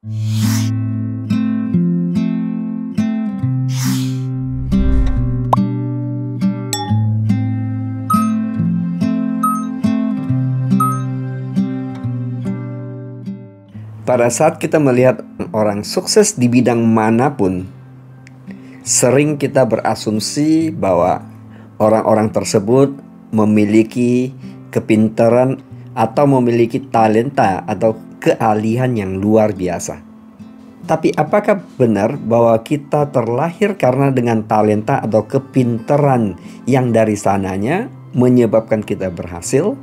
Pada saat kita melihat orang sukses di bidang mana pun, sering kita berasumsi bahwa orang-orang tersebut memiliki kepintaran atau memiliki talenta atau keahlian yang luar biasa. Tapi apakah benar bahwa kita terlahir karena dengan talenta atau kepintaran yang dari sananya menyebabkan kita berhasil?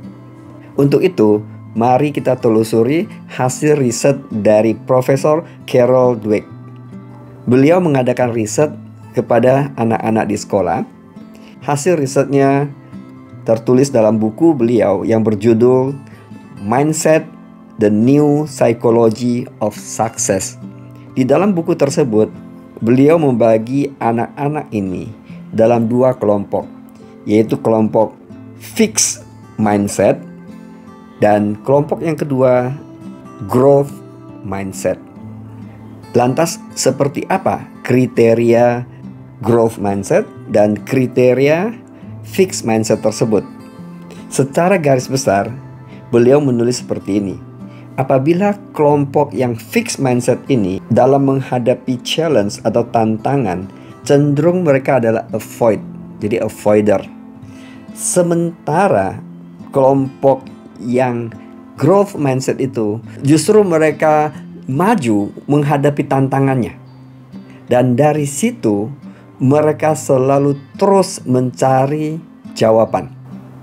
Untuk itu, mari kita telusuri hasil riset dari Profesor Carol Dweck. Beliau mengadakan riset kepada anak-anak di sekolah. Hasil risetnya tertulis dalam buku beliau yang berjudul Mindset: The New Psychology of Success. Di dalam buku tersebut, beliau membagi anak-anak ini dalam dua kelompok, yaitu kelompok fixed mindset dan kelompok yang kedua growth mindset. Lantas seperti apa kriteria growth mindset dan kriteria fixed mindset tersebut? Secara garis besar, beliau menulis seperti ini. Apabila kelompok yang fixed mindset ini dalam menghadapi challenge atau tantangan, cenderung mereka adalah avoid, jadi avoider. Sementara kelompok yang growth mindset itu justru mereka maju menghadapi tantangannya. Dan dari situ mereka selalu terus mencari jawaban.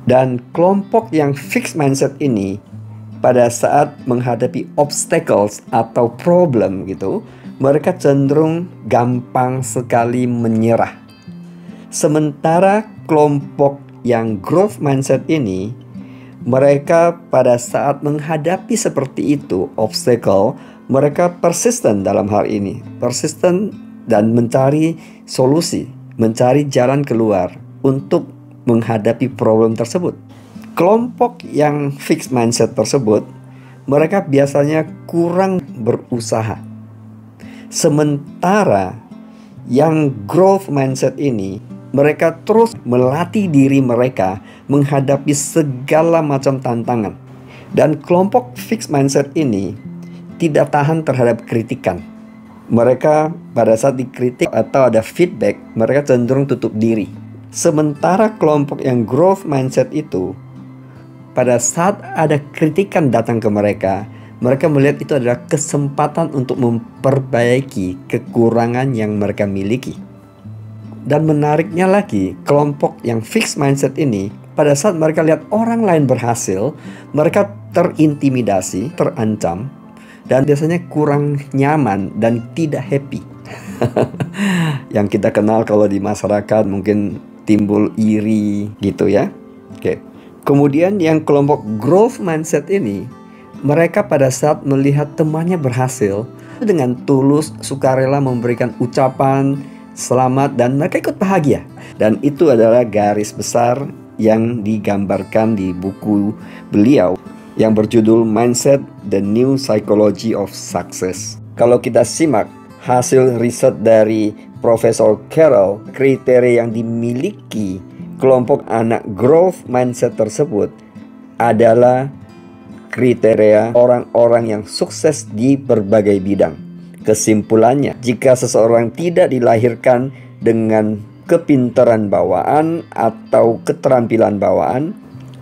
Dan kelompok yang fixed mindset ini pada saat menghadapi obstacles atau problem gitu, mereka cenderung gampang sekali menyerah. Sementara kelompok yang growth mindset ini, mereka pada saat menghadapi seperti itu obstacle, mereka persisten dalam hal ini, persisten dan mencari solusi, mencari jalan keluar untuk menghadapi problem tersebut. Kelompok yang fixed mindset tersebut, mereka biasanya kurang berusaha. Sementara yang growth mindset ini, mereka terus melatih diri mereka menghadapi segala macam tantangan. Dan kelompok fixed mindset ini tidak tahan terhadap kritikan. Mereka pada saat dikritik atau ada feedback, mereka cenderung tutup diri Sementara kelompok yang growth mindset itu, pada saat ada kritikan datang ke mereka, mereka melihat itu adalah kesempatan untuk memperbaiki kekurangan yang mereka miliki. Dan menariknya lagi, kelompok yang fixed mindset ini, pada saat mereka lihat orang lain berhasil, mereka terintimidasi, terancam, dan biasanya kurang nyaman dan tidak happy. yang kita kenal kalau di masyarakat mungkin timbul iri gitu ya. Oke. Kemudian yang kelompok growth mindset ini, mereka pada saat melihat temannya berhasil dengan tulus sukarela memberikan ucapan selamat dan mereka ikut bahagia. Dan itu adalah garis besar yang digambarkan di buku beliau yang berjudul Mindset: The New Psychology of Success. Kalau kita simak hasil riset dari Profesor Carroll, kriteria yang dimiliki kelompok anak growth mindset tersebut adalah kriteria orang-orang yang sukses di berbagai bidang. Kesimpulannya, jika seseorang tidak dilahirkan dengan kepintaran bawaan atau keterampilan bawaan,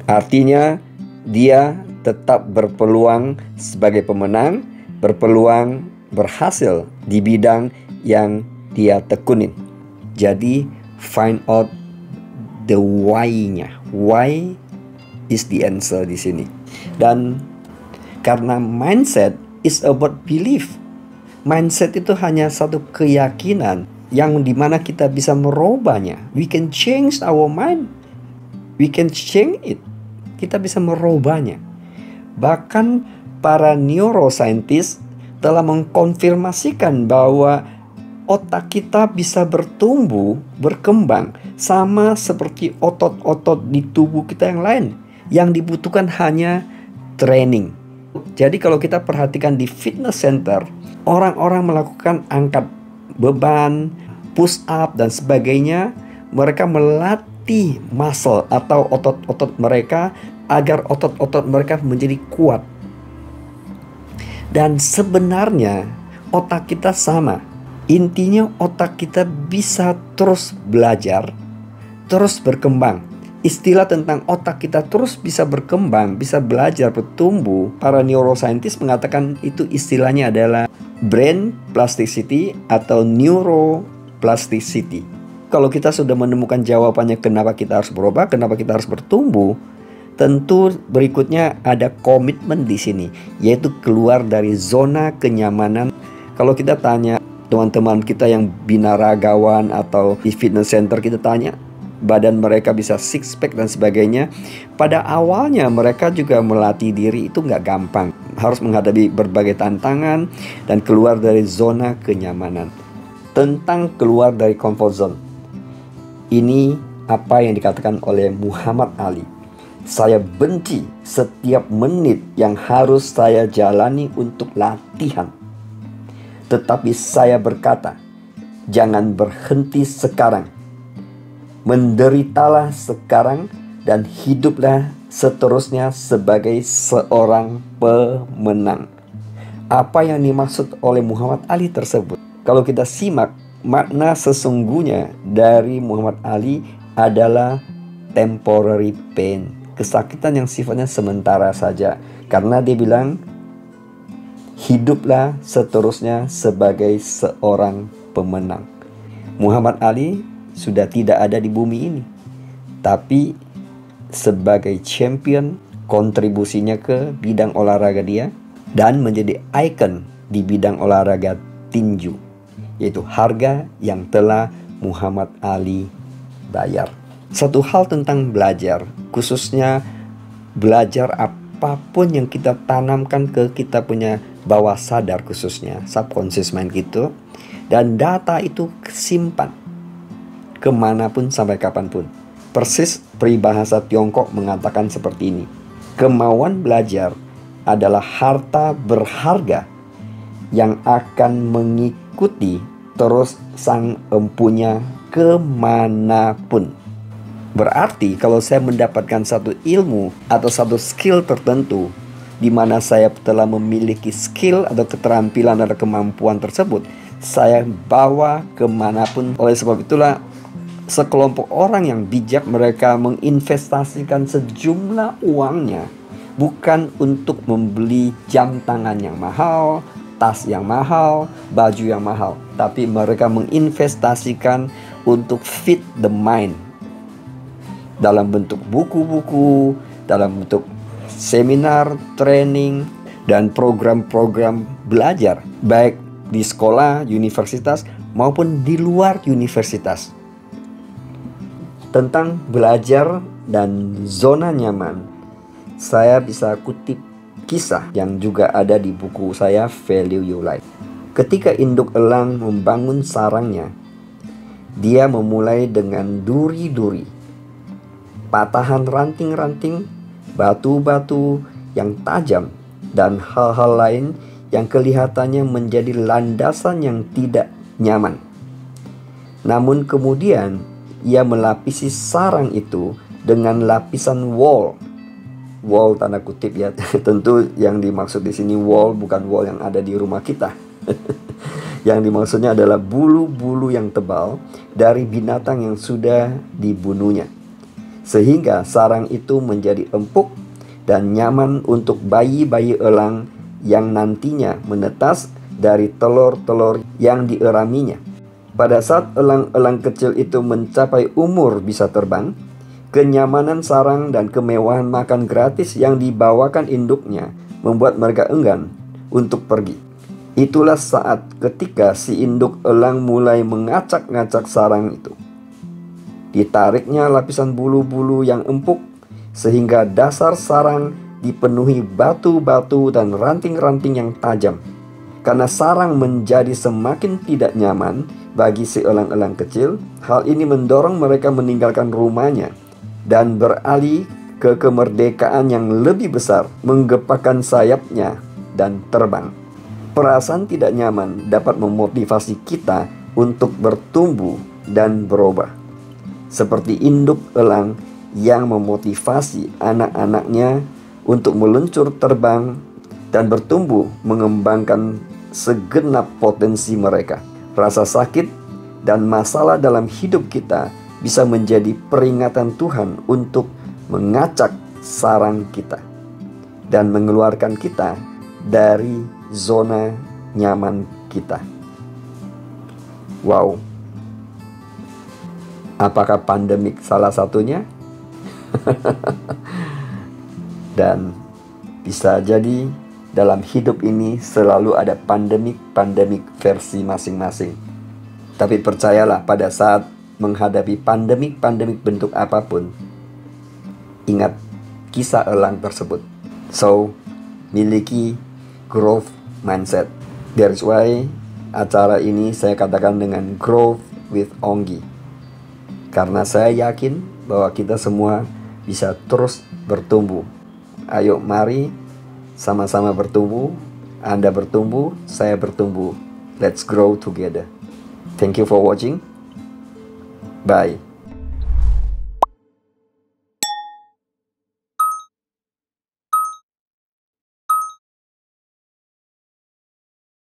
artinya dia tetap berpeluang sebagai pemenang, berpeluang berhasil di bidang yang dia tekunin. Jadi find out the why-nya. Why is the answer di sini. Dan karena mindset is about belief. Mindset itu hanya satu keyakinan yang di mana kita bisa merubahnya. We can change our mind. We can change it. Kita bisa merubahnya. Bahkan para neuroscientist telah mengkonfirmasikan bahwa otak kita bisa bertumbuh, berkembang sama seperti otot-otot di tubuh kita yang lain. Yang dibutuhkan hanya training. Jadi kalau kita perhatikan di fitness center, orang-orang melakukan angkat beban, push up dan sebagainya, mereka melatih muscle atau otot-otot mereka agar otot-otot mereka menjadi kuat. Dan sebenarnya otak kita sama. Intinya otak kita bisa terus belajar, terus berkembang istilah tentang otak kita terus bisa berkembang, bisa belajar, bertumbuh, para neuroscientist mengatakan itu istilahnya adalah brain plasticity atau neuroplasticity. Kalau kita sudah menemukan jawabannya kenapa kita harus berubah, kenapa kita harus bertumbuh, tentu berikutnya ada komitmen di sini, yaitu keluar dari zona kenyamanan. Kalau kita tanya teman-teman kita yang binaragawan atau di fitness center kita tanya, badan mereka bisa six pack dan sebagainya. Pada awalnya mereka juga melatih diri itu nggak gampang, harus menghadapi berbagai tantangan dan keluar dari zona kenyamanan. Tentang keluar dari comfort zone, ini apa yang dikatakan oleh Muhammad Ali. Saya benci setiap menit yang harus saya jalani untuk latihan. Tetapi saya berkata, jangan berhenti sekarang menderitalah sekarang dan hiduplah seterusnya sebagai seorang pemenang. Apa yang dimaksud oleh Muhammad Ali tersebut? Kalau kita simak, makna sesungguhnya dari Muhammad Ali adalah temporary pain, kesakitan yang sifatnya sementara saja. Karena dia bilang, hiduplah seterusnya sebagai seorang pemenang. Muhammad Ali sudah tidak ada di bumi ini. Tapi sebagai champion kontribusinya ke bidang olahraga dia dan menjadi ikon di bidang olahraga tinju yaitu harga yang telah Muhammad Ali bayar. Satu hal tentang belajar, khususnya belajar apa pun yang kita tanamkan ke kita punya bawah sadar khususnya subconscious mind gitu dan data itu simpan ke mana pun sampai kapan pun. Persis peribahasa Tiongkok mengatakan seperti ini. Kemauan belajar adalah harta berharga yang akan mengikuti terus sang empunya ke mana pun. Berarti kalau saya mendapatkan satu ilmu atau satu skill tertentu di mana saya telah memiliki skill atau keterampilan atau kemampuan tersebut, saya bawa ke mana pun. Oleh sebab itulah sekelompok orang yang bijak mereka menginvestasikan sejumlah uangnya bukan untuk membeli jam tangan yang mahal, tas yang mahal, baju yang mahal, tapi mereka menginvestasikan untuk fit the mind dalam bentuk buku-buku, dalam bentuk seminar, training, dan program-program belajar baik di sekolah, universitas maupun di luar universitas tentang belajar dan zona nyaman, saya bisa kutip kisah yang juga ada di buku saya Value Your Life. Ketika induk elang membangun sarangnya, dia memulai dengan duri-duri, patahan ranting-ranting, batu-batu yang tajam, dan hal-hal lain yang kelihatannya menjadi landasan yang tidak nyaman. Namun kemudian ia melapisi sarang itu dengan lapisan wall. Wall tanda kutip ya, tentu yang dimaksud di sini wall bukan wall yang ada di rumah kita. yang dimaksudnya adalah bulu-bulu yang tebal dari binatang yang sudah dibunuhnya. Sehingga sarang itu menjadi empuk dan nyaman untuk bayi-bayi elang yang nantinya menetas dari telur-telur yang dieraminya. Pada saat elang-elang kecil itu mencapai umur bisa terbang, kenyamanan sarang dan kemewahan makan gratis yang dibawakan induknya membuat mereka enggan untuk pergi. Itulah saat ketika si induk elang mulai mengacak-ngacak sarang itu. Ditariknya lapisan bulu-bulu yang empuk sehingga dasar sarang dipenuhi batu-batu dan ranting-ranting yang tajam. Karena sarang menjadi semakin tidak nyaman, bagi si elang-elang kecil, hal ini mendorong mereka meninggalkan rumahnya dan beralih ke kemerdekaan yang lebih besar, menggepakkan sayapnya dan terbang. Perasaan tidak nyaman dapat memotivasi kita untuk bertumbuh dan berubah. Seperti induk elang yang memotivasi anak-anaknya untuk meluncur terbang dan bertumbuh mengembangkan segenap potensi mereka. Rasa sakit dan masalah dalam hidup kita bisa menjadi peringatan Tuhan untuk mengacak sarang kita dan mengeluarkan kita dari zona nyaman kita. Wow. Apakah pandemik salah satunya? dan bisa jadi dalam hidup ini selalu ada pandemik-pandemik versi masing-masing. Tapi percayalah pada saat menghadapi pandemik-pandemik bentuk apa pun, ingat kisah elang tersebut. So, miliki growth mindset. That's why acara ini saya katakan dengan growth with Onggi. Karena saya yakin bahwa kita semua bisa terus bertumbuh. Ayo mari sama-sama bertumbuh. Anda bertumbuh, saya bertumbuh. Let's grow together. Thank you for watching. Bye.